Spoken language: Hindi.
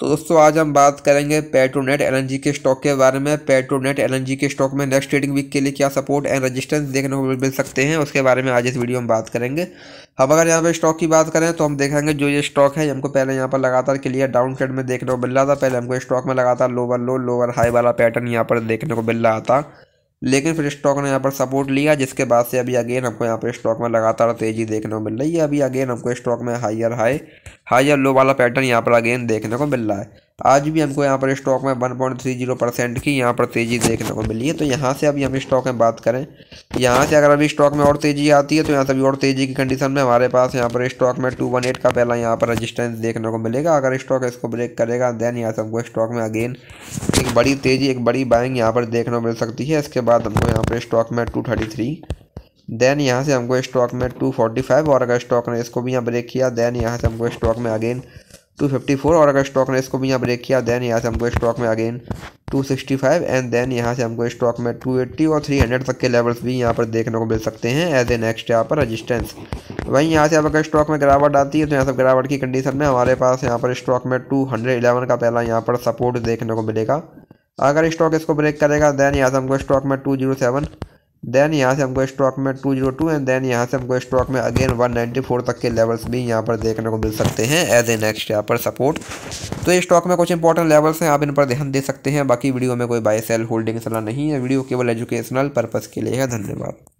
तो दोस्तों, आज हम बात करेंगे पेट्रोनेट एलएनजी के स्टॉक के बारे में। पेट्रोनेट एलएनजी के स्टॉक में नेक्स्ट ट्रेडिंग वीक के लिए क्या सपोर्ट एंड रेजिस्टेंस देखने को मिल सकते हैं, उसके बारे में आज इस वीडियो में बात करेंगे। हम अगर यहाँ पे स्टॉक की बात करें तो हम देखेंगे जो ये स्टॉक है हमको पहले यहाँ पर लगातार क्लियर डाउन ट्रेड में देखने को मिल रहा था। पहले हमको स्टॉक में लगातार लोअर लो लोअर हाई वाला पैटर्न यहाँ पर देखने को मिल रहा था। लेकिन फिर स्टॉक ने यहाँ पर सपोर्ट लिया, जिसके बाद से अभी अगेन हमको यहाँ पर स्टॉक में लगातार तेज़ी देखने को मिल रही है। अभी अगेन हमको स्टॉक में हाइयर हाई हाइयर लो वाला पैटर्न यहाँ पर अगेन देखने को मिल रहा है। आज भी हमको यहाँ पर स्टॉक में one point three zero percent की यहाँ पर तेज़ी देखने को मिली है। तो यहाँ से अभी हम स्टॉक में बात करें, यहाँ से अगर अभी स्टॉक में और तेज़ी आती है तो यहाँ से अभी और तेज़ी की कंडीशन में हमारे पास यहाँ पर स्टॉक में टू वन एट का पहला यहाँ पर रजिस्टेंस देखने को मिलेगा। अगर स्टॉक इसको ब्रेक करेगा देन यहाँ से हमको स्टॉक में अगेन एक बड़ी तेज़ी, एक बड़ी बाइंग यहाँ पर देखने को मिल सकती है। इसके बाद हमको यहाँ पर स्टॉक में टू थर्टी थ्री देन यहाँ से हमको स्टॉक में टू फोर्टी फाइव और अगर स्टॉक ने इसको भी यहाँ ब्रेक किया देन यहाँ से हमको स्टॉक में अगेन 254 और अगर स्टॉक ने इसको भी यहाँ ब्रेक किया देन यहाँ से हमको स्टॉक में अगेन 265 एंड देन यहाँ से हमको स्टॉक में 280 और 300 तक के लेवल्स भी यहाँ पर देखने को मिल सकते हैं एज ए नेक्स्ट यहाँ पर रजिस्टेंस वहीं यहाँ से अब अगर स्टॉक में गिरावट आती है तो यहाँ से गिरावट की कंडीशन में हमारे पास यहाँ पर स्टॉक में टू का पहला यहाँ पर सपोर्ट देखने को मिलेगा। अगर स्टॉक इसको ब्रेक करेगा देन यहाँ से हमको स्टॉक में टू देन यहाँ से हमको स्टॉक में two zero two and then यहाँ से हमको स्टॉक में अगेन वन नाइन्टी फोर तक के लेवल्स भी यहाँ पर देखने को मिल सकते हैं एज ए नेक्स्ट यहाँ पर सपोर्ट तो स्टॉक में कुछ इंपॉर्टेंट लेवल्स हैं, आप इन पर ध्यान दे सकते हैं। बाकी वीडियो में कोई बाय सेल होल्डिंग सलाह नहीं है। वीडियो केवल एजुकेशनल पर्पज़ के लिए है। धन्यवाद।